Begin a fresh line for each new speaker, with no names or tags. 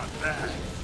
not that.